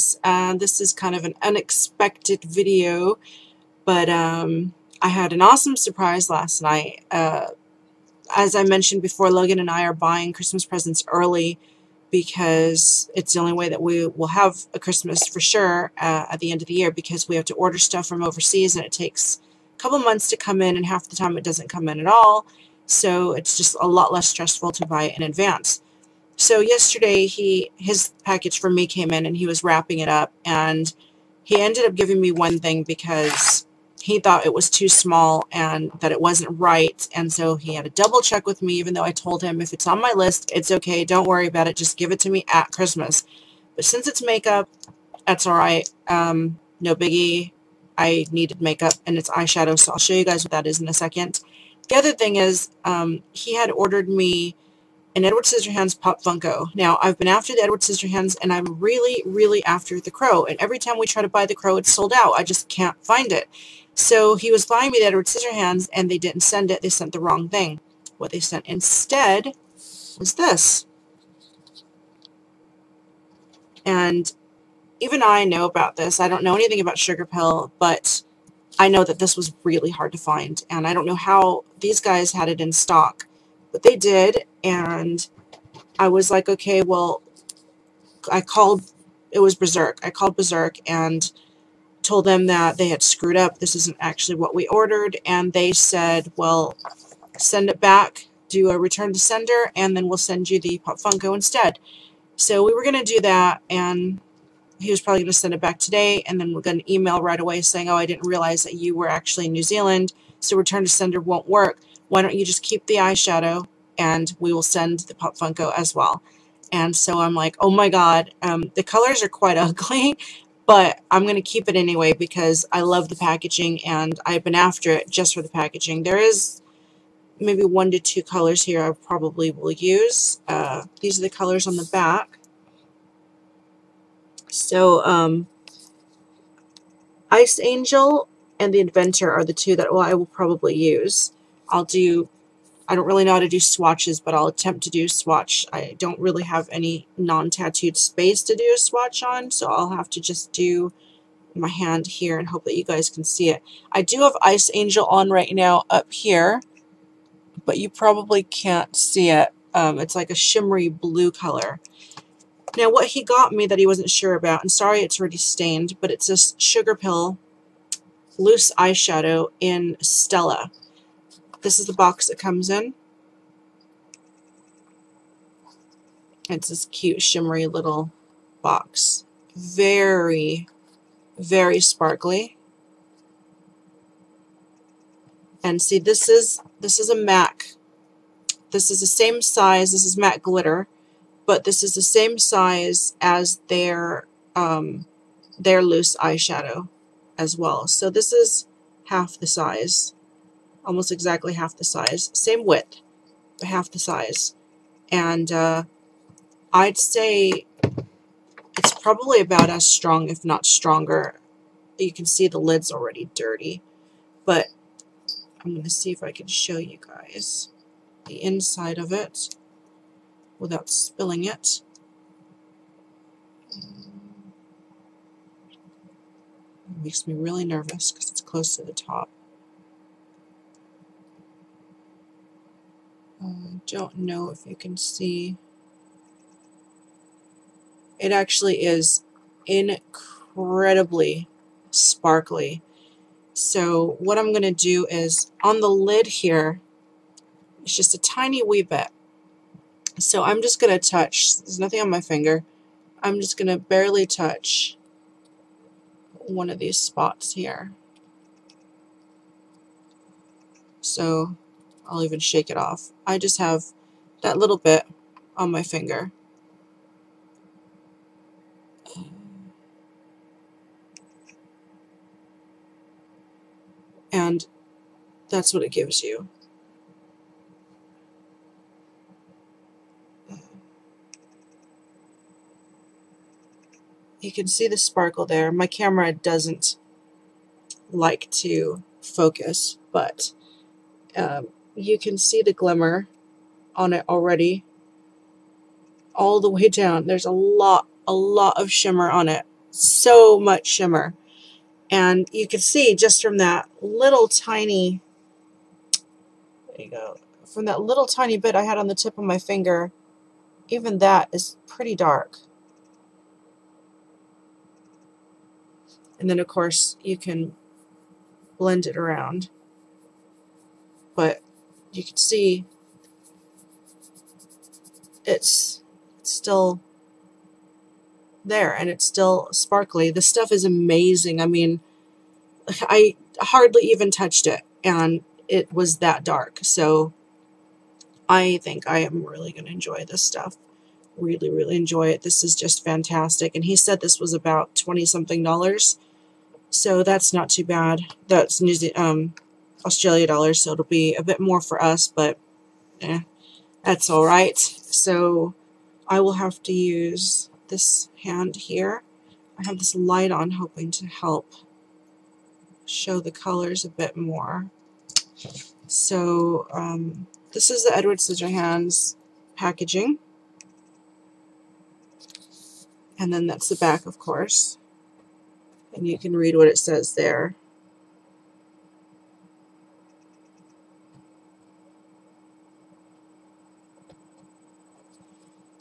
Guys, this is kind of an unexpected video, but um, I had an awesome surprise last night. Uh, as I mentioned before, Logan and I are buying Christmas presents early because it's the only way that we will have a Christmas for sure uh, at the end of the year because we have to order stuff from overseas and it takes a couple months to come in and half the time it doesn't come in at all. So it's just a lot less stressful to buy it in advance. So yesterday he his package for me came in and he was wrapping it up and he ended up giving me one thing because he thought it was too small and that it wasn't right. And so he had to double check with me even though I told him if it's on my list it's okay. Don't worry about it. Just give it to me at Christmas. But since it's makeup that's alright um, no biggie. I needed makeup and it's eyeshadow so I'll show you guys what that is in a second. The other thing is um, he had ordered me an Edward Scissorhands Pop Funko. Now, I've been after the Edward Scissorhands, and I'm really, really after the Crow. And every time we try to buy the Crow, it's sold out. I just can't find it. So he was buying me the Edward Scissorhands, and they didn't send it. They sent the wrong thing. What they sent instead was this. And even I know about this. I don't know anything about Sugarpill, but I know that this was really hard to find. And I don't know how these guys had it in stock. But they did, and I was like, okay, well, I called, it was Beserk. I called Beserk and told them that they had screwed up. This isn't actually what we ordered. And they said, well, send it back, do a return to sender, and then we'll send you the Pop Funko instead. So we were going to do that, and he was probably going to send it back today, and then we're going to email right away saying, oh, I didn't realize that you were actually in New Zealand, so return to sender won't work why don't you just keep the eyeshadow and we will send the Pop Funko as well. And so I'm like, oh my god, um, the colors are quite ugly, but I'm going to keep it anyway because I love the packaging and I've been after it just for the packaging. There is maybe one to two colors here I probably will use. Uh, these are the colors on the back. So, um, Ice Angel and the Inventor are the two that well, I will probably use. I'll do, I don't really know how to do swatches, but I'll attempt to do swatch. I don't really have any non-tattooed space to do a swatch on, so I'll have to just do my hand here and hope that you guys can see it. I do have Ice Angel on right now up here, but you probably can't see it. Um, it's like a shimmery blue color. Now, what he got me that he wasn't sure about, and sorry it's already stained, but it's this Sugarpill loose eyeshadow in Stella. This is the box it comes in. It's this cute shimmery little box. Very, very sparkly. And see, this is this is a MAC. This is the same size. This is matte glitter, but this is the same size as their um, their loose eyeshadow as well. So this is half the size almost exactly half the size. Same width, but half the size. And uh, I'd say it's probably about as strong, if not stronger. You can see the lid's already dirty, but I'm going to see if I can show you guys the inside of it without spilling it. It makes me really nervous because it's close to the top. I don't know if you can see. It actually is incredibly sparkly. So what I'm going to do is on the lid here, it's just a tiny wee bit. So I'm just going to touch, there's nothing on my finger, I'm just going to barely touch one of these spots here. So I'll even shake it off. I just have that little bit on my finger. And that's what it gives you. You can see the sparkle there. My camera doesn't like to focus, but um, you can see the glimmer on it already all the way down. There's a lot, a lot of shimmer on it. So much shimmer. And you can see just from that little tiny, there you go, from that little tiny bit I had on the tip of my finger, even that is pretty dark. And then of course you can blend it around. But you can see it's, still there and it's still sparkly. The stuff is amazing. I mean, I hardly even touched it and it was that dark. So I think I am really going to enjoy this stuff. Really, really enjoy it. This is just fantastic. And he said this was about 20 something dollars. So that's not too bad. That's New um, Australia dollars. So it'll be a bit more for us, but eh, that's all right. So I will have to use this hand here. I have this light on hoping to help show the colors a bit more. So um, this is the Edward Scissorhands packaging. And then that's the back, of course. And you can read what it says there.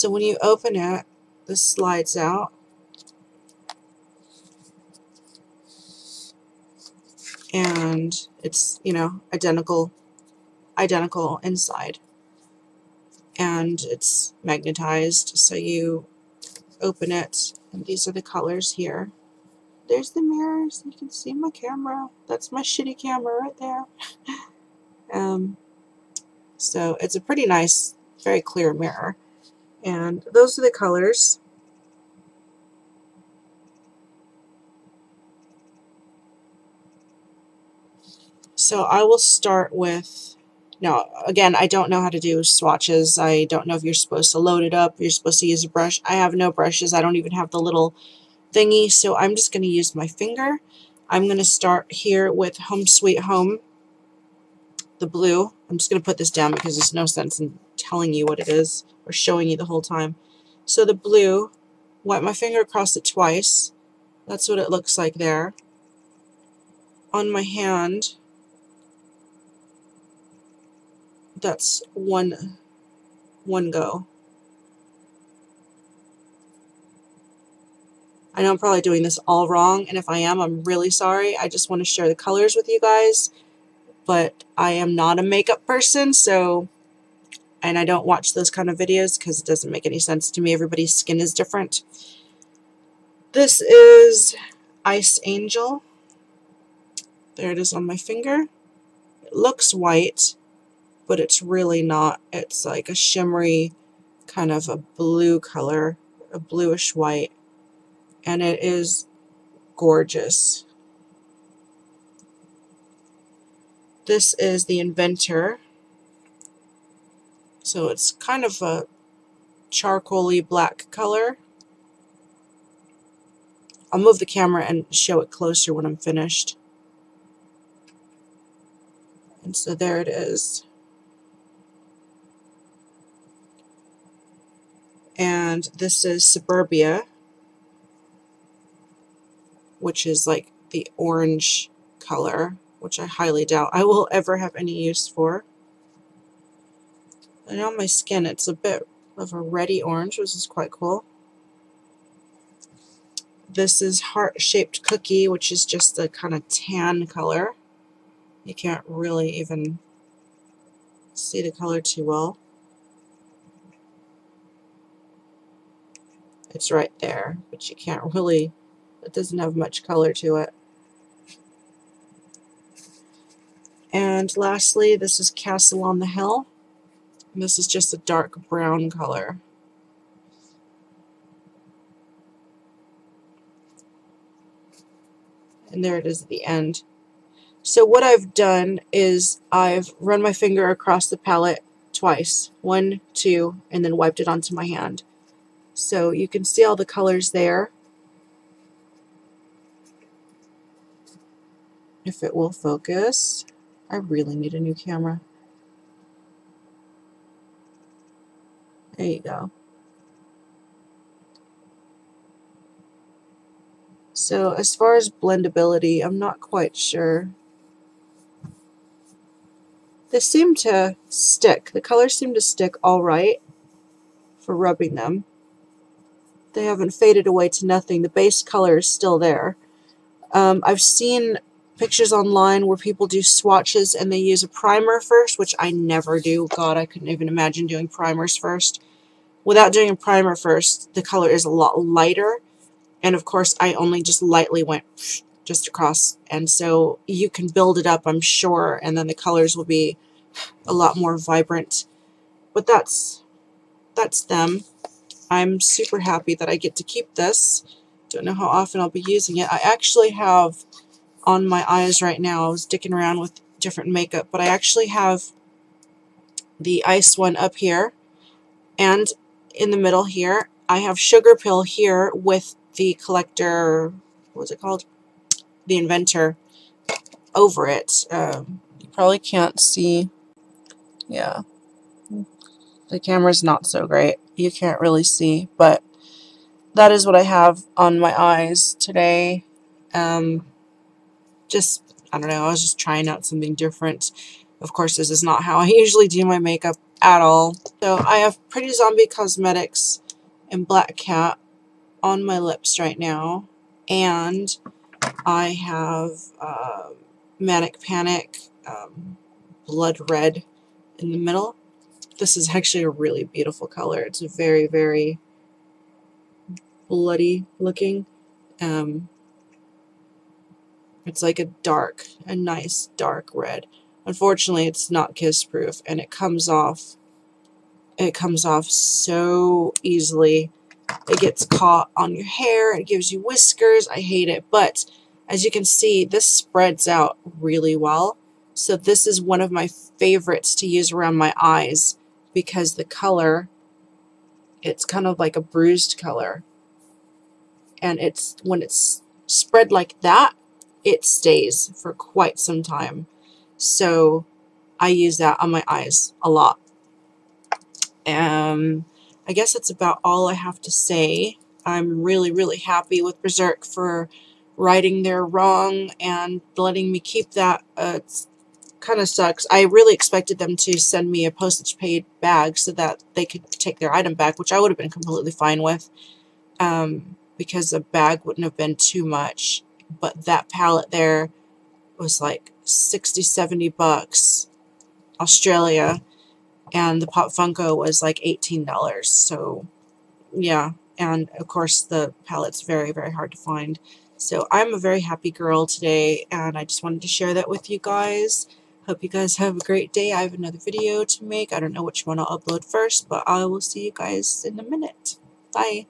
So when you open it, this slides out. And it's, you know, identical, identical inside. And it's magnetized, so you open it, and these are the colors here. There's the mirrors. You can see my camera. That's my shitty camera right there. um, so it's a pretty nice, very clear mirror. And those are the colors. So I will start with, now again, I don't know how to do swatches. I don't know if you're supposed to load it up, you're supposed to use a brush. I have no brushes. I don't even have the little thingy, so I'm just going to use my finger. I'm going to start here with Home Sweet Home, the blue. I'm just going to put this down because there's no sense in telling you what it is or showing you the whole time. So the blue, wipe my finger across it twice. That's what it looks like there. On my hand, that's one, one go. I know I'm probably doing this all wrong, and if I am, I'm really sorry. I just want to share the colors with you guys, but I am not a makeup person, so and I don't watch those kind of videos because it doesn't make any sense to me. Everybody's skin is different. This is Ice Angel. There it is on my finger. It looks white, but it's really not. It's like a shimmery kind of a blue color, a bluish white, and it is gorgeous. This is the Inventor so it's kind of a charcoaly black color. I'll move the camera and show it closer when I'm finished. And so there it is. And this is Suburbia, which is like the orange color, which I highly doubt I will ever have any use for. And on my skin it's a bit of a reddy orange, which is quite cool. This is heart-shaped cookie, which is just a kind of tan color. You can't really even see the color too well. It's right there, but you can't really, it doesn't have much color to it. And lastly, this is Castle on the Hill. And this is just a dark brown color. And there it is at the end. So what I've done is I've run my finger across the palette twice. One, two, and then wiped it onto my hand. So you can see all the colors there. If it will focus. I really need a new camera. There you go. So as far as blendability, I'm not quite sure. They seem to stick. The colors seem to stick all right for rubbing them. They haven't faded away to nothing. The base color is still there. Um, I've seen pictures online where people do swatches and they use a primer first, which I never do. God, I couldn't even imagine doing primers first. Without doing a primer first, the color is a lot lighter. And of course, I only just lightly went just across. And so you can build it up, I'm sure, and then the colors will be a lot more vibrant. But that's that's them. I'm super happy that I get to keep this. Don't know how often I'll be using it. I actually have on my eyes right now, I was dicking around with different makeup, but I actually have the ice one up here and in the middle here. I have Sugarpill here with the collector, what's it called? The inventor over it. Um, you probably can't see. Yeah. The camera's not so great. You can't really see, but that is what I have on my eyes today. Um, just, I don't know, I was just trying out something different. Of course, this is not how I usually do my makeup at all. So I have Pretty Zombie Cosmetics and Black Cat on my lips right now. And I have uh, Manic Panic um, Blood Red in the middle. This is actually a really beautiful color. It's very, very bloody looking. Um, it's like a dark, a nice dark red. Unfortunately, it's not kiss proof and it comes off it comes off so easily. It gets caught on your hair, it gives you whiskers. I hate it, but as you can see, this spreads out really well. So this is one of my favorites to use around my eyes because the color, it's kind of like a bruised color. And it's when it's spread like that, it stays for quite some time. So I use that on my eyes a lot. Um, I guess that's about all I have to say. I'm really, really happy with Beserk for righting their wrong and letting me keep that. Uh, kind of sucks. I really expected them to send me a postage paid bag so that they could take their item back, which I would have been completely fine with um, because a bag wouldn't have been too much but that palette there was like 60, 70 bucks Australia and the Pop Funko was like $18 so yeah and of course the palette's very very hard to find. So I'm a very happy girl today and I just wanted to share that with you guys. Hope you guys have a great day. I have another video to make. I don't know which one I'll upload first but I will see you guys in a minute. Bye